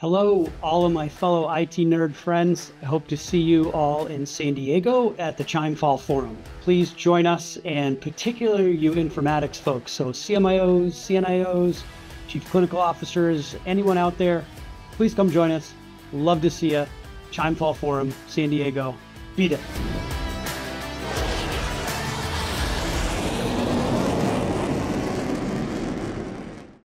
Hello, all of my fellow IT nerd friends. I hope to see you all in San Diego at the CHIME Fall Forum. Please join us, and particularly you informatics folks. So, CMIOs, CNIOs, chief clinical officers, anyone out there, please come join us. Love to see you. CHIME Fall Forum, San Diego. Be there.